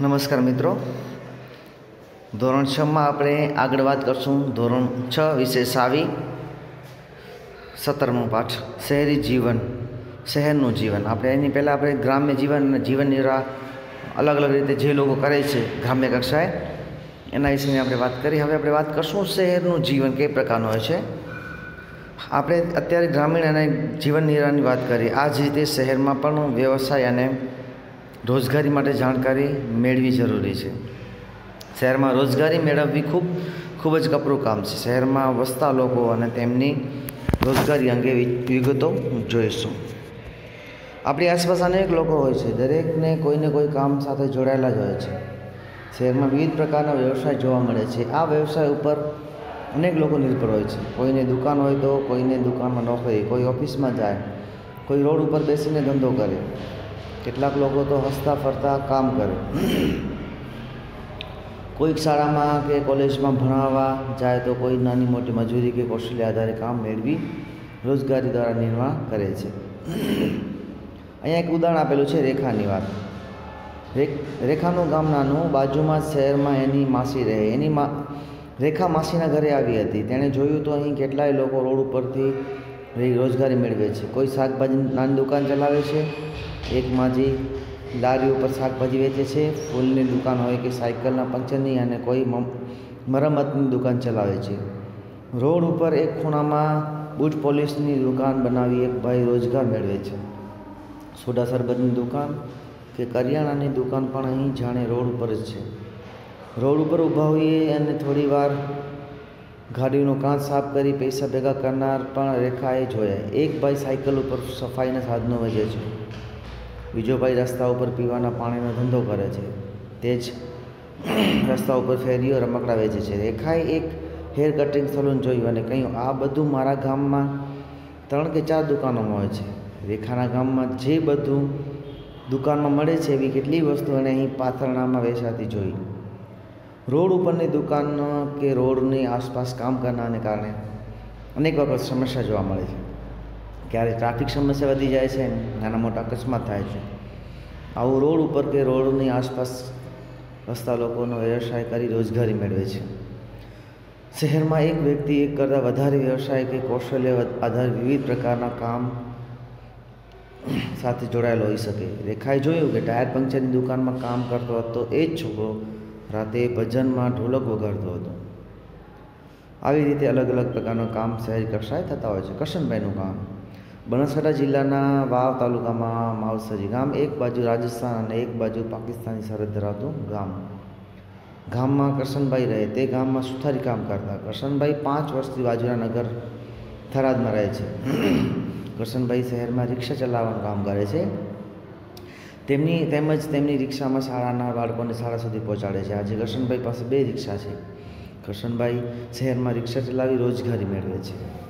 નમસ્કાર મિત્રો. ધોરણ છમાં આપણે આગળ વાત કરશું. ધોરણ છ વિશે સાવી. સત્તરમો પાઠ. શહેરી જીવન. શહેરનું જીવન. આપણે એની પહેલાં આપણે ગ્રામ્ય જીવન અને જીવન નિર્વાહ અલગ અલગ રીતે જે લોકો કરે છે ગ્રામ્ય કક્ષાએ, એના વિશેની આપણે વાત કરી. હવે આપણે વાત કરશું શહેરનું જીવન કઈ પ્રકારનું હોય છે. આપણે અત્યારે ગ્રામીણ અને જીવન નિર્વાહની વાત કરી. આ જ રીતે શહેરમાં પણ વ્યવસાય અને રોજગારી માટે જાણકારી મેળવી જરૂરી છે. શહેરમાં રોજગારી મેળવવી ખૂબ ખૂબ જ કપરું કામ છે. શહેરમાં વસતા લોકો અને તેમની રોજગારી અંગે વિગતો જોઈશું. આપણી આસપાસ અનેક લોકો હોય છે. દરેકને કોઈને કોઈ કામ સાથે જોડાયેલા જ હોય છે. શહેરમાં વિવિધ પ્રકારના વ્યવસાય જોવા મળે છે. આ વ્યવસાય ઉપર અનેક લોકો નિર્ભર હોય છે. કોઈને દુકાન હોય તો કોઈને દુકાનમાં નોકરી, કોઈ ઓફિસમાં જાય, કોઈ રોડ ઉપર બેસીને ધંધો કરે. કેટલાક લોકો તો હસતા ફરતા કામ કરે. કોઈક શાળામાં કે કોલેજમાં ભણાવવા જાય તો કોઈ નાની મોટી મજૂરી કે કૌશલ્ય આધારે કામ મેળવી રોજગારી દ્વારા નિર્વાહ કરે છે. અહીંયા એક ઉદાહરણ આપેલું છે રેખાની વાત. રેખાનું ગામ નાનું, બાજુમાં શહેરમાં એની માસી રહે. એની મા, રેખા માસીના ઘરે આવી હતી. તેણે જોયું તો અહીં કેટલાય લોકો રોડ ઉપરથી રોજગારી મેળવે છે. કોઈ શાકભાજી નાની દુકાન ચલાવે છે? એક માજી લારી ઉપર શાકભાજી વેચે છે. ફૂલની દુકાન હોય કે સાયકલના પંચરની અને કોઈ મરમ્મતની દુકાન ચલાવે છે. રોડ ઉપર એક ખૂણામાં બુટ પોલીસની દુકાન બનાવી એક ભાઈ રોજગાર મેળવે છે. સોડા સરબતની દુકાન કે કરિયાણાની દુકાન પણ અહીં જાણે રોડ ઉપર જ છે. રોડ ઉપર ઊભા હોઈએ અને થોડી વાર ગાડીનો કાચ સાફ કરી પૈસા ભેગા કરનાર પણ રેખાએ જોયા. એક ભાઈ સાયકલ ઉપર સફાઈના સાધનો વેચે છે. બીજો ભાઈ રસ્તા ઉપર પીવાના પાણીનો ધંધો કરે છે. તે જ રસ્તા ઉપર ફેરીઓ રમકડા વેચે છે. રેખાએ એક હેર કટિંગ સલૂન જોયું અને કહ્યું, આ બધું મારા ગામમાં ત્રણ કે ચાર દુકાનોમાં હોય છે. રેખાના ગામમાં જે બધું દુકાનમાં મળે છે એવી કેટલી વસ્તુ એને અહીં પાથરણામાં વેચાતી જોઈ. રોડ ઉપરની દુકાન કે રોડની આસપાસ કામ કરનારને કારણે અનેક વખત સમસ્યા જોવા મળે છે. ક્યારે ટ્રાફિક સમસ્યા વધી જાય છે, નાના મોટા અકસ્માત થાય છે. આવું રોડ ઉપર કે રોડની આસપાસ વસતા લોકોનો વ્યવસાય કરી રોજગારી મેળવે છે. શહેરમાં એક વ્યક્તિ એક કરતાં વધારે વ્યવસાય કે કૌશલ્ય આધાર વિવિધ પ્રકારના કામ સાથે જોડાયેલો હોઈ શકે. રેખાએ જોયું કે ટાયર પંક્ચરની દુકાનમાં કામ કરતો હતો એ જ છોકરો રાતે ભજનમાં ઢોલક વગાડતો હતો. આવી રીતે અલગ અલગ પ્રકારનું કામ શહેરી કક્ષાએ થતા હોય છે. કરશનભાઈનું કામ. બનાસકાંઠા જિલ્લાના વાવ તાલુકામાં માવસરી ગામ, એક બાજુ રાજસ્થાન અને એક બાજુ પાકિસ્તાની સરહદ ધરાવતું ગામ. ગામમાં કરશનભાઈ રહે, તે ગામમાં સુથારી કામ કરતા. કરશનભાઈ પાંચ વર્ષથી બાજુના નગર થરાદમાં રહે છે. કરશનભાઈ શહેરમાં રિક્ષા ચલાવવાનું કામ કરે છે. તેમની તેમજ તેમની રિક્ષામાં શાળાના બાળકોને શાળા સુધી પહોંચાડે છે. આજે કરશનભાઈ પાસે બે રિક્ષા છે. કરશનભાઈ શહેરમાં રિક્ષા ચલાવી રોજગારી મેળવે છે.